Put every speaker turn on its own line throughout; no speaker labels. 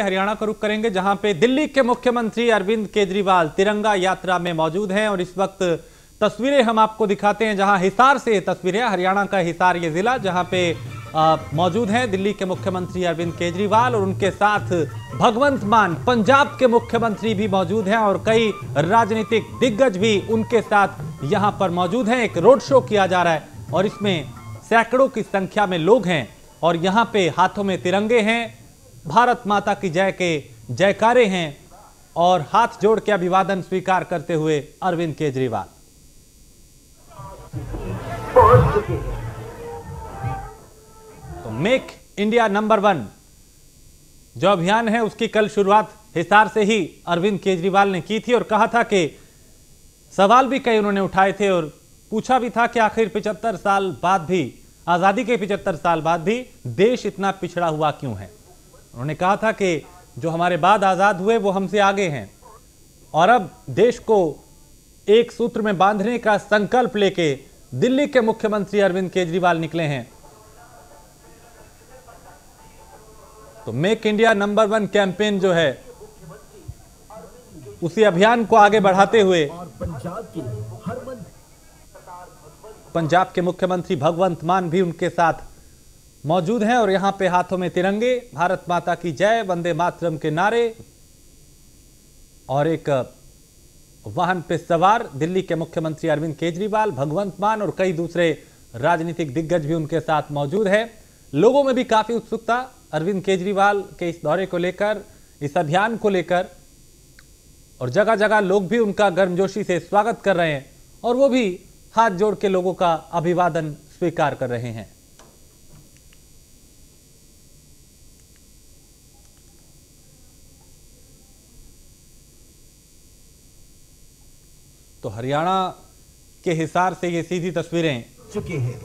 हरियाणा का रुख करेंगे, जहाँ पे दिल्ली के मुख्यमंत्री अरविंद केजरीवाल तिरंगा यात्रा में मौजूद हैं और इस वक्त तस्वीरें हम आपको दिखाते हैं, जहाँ हिसार से तस्वीरें, हरियाणा का हिसार ये जिला, जहाँ पे मौजूद हैं दिल्ली के मुख्यमंत्री अरविंद केजरीवाल और उनके साथ भगवंत मान, पंजाब के मुख्यमंत्री भी मौजूद हैं और कई राजनीतिक दिग्गज भी उनके साथ यहाँ पर मौजूद हैं। एक रोड शो किया जा रहा है और इसमें सैकड़ों की संख्या में लोग हैं और यहाँ पे हाथों में तिरंगे हैं। भारत माता की जय के जयकारे हैं और हाथ जोड़ के अभिवादन स्वीकार करते हुए अरविंद केजरीवाल। तो मेक इंडिया नंबर वन, जो अभियान है उसकी कल शुरुआत हिसार से ही अरविंद केजरीवाल ने की थी और कहा था कि सवाल भी कई उन्होंने उठाए थे और पूछा भी था कि आखिर पिचहत्तर साल बाद भी, आज़ादी के पिचहत्तर साल बाद भी देश इतना पिछड़ा हुआ क्यों है? उन्होंने कहा था कि जो हमारे बाद आज़ाद हुए, वो हमसे आगे हैं। और अब देश को एक सूत्र में बांधने का संकल्प लेके दिल्ली के मुख्यमंत्री अरविंद केजरीवाल निकले हैं। तो make India number one campaign जो है, उसी अभियान को आगे बढ़ाते हुए पंजाब के मुख्यमंत्री भगवंत मान भी उनके साथ मौजूद हैं और यहाँ पे हाथों में तिरंगे। भारत माता की जय, वंदे मातरम के नारे। और एक वाहन पे सवार, दिल्ली के मुख्यमंत्री अरविंद केजरीवाल, भगवंत मान और कई दूसरे राजनीतिक दिग्गज भी उनके साथ मौजूद है। लोगों में भी काफ़ी उत्सुकता अरविंद केजरीवाल के इस दौरे को लेकर, इस अभियान को लेकर। और जगह जगह लोग भी उनका गर्मजोशी से स्वागत कर रहे हैं और वो भी हाथ जोड़ के लोगों का अभिवादन स्वीकार कर रहे हैं। तो हरियाणा के हिसार से ये सीधी तस्वीरें
चुकी हैं।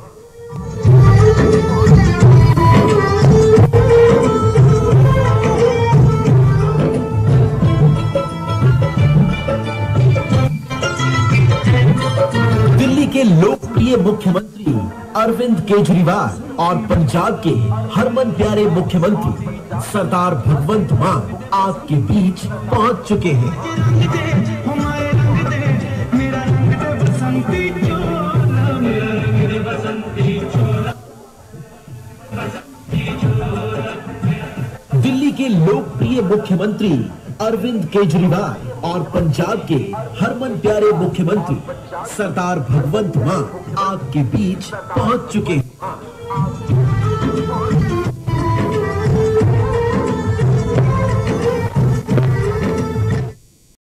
दिल्ली के लोकप्रिय मुख्यमंत्री अरविंद केजरीवाल और पंजाब के हरमन प्यारे मुख्यमंत्री सरदार भगवंत मान आपके बीच पहुँच चुके हैं। लोकप्रिय मुख्यमंत्री अरविंद केजरीवाल और पंजाब के हरमन प्यारे मुख्यमंत्री सरदार भगवंत मान आपके बीच पहुँच चुके हैं।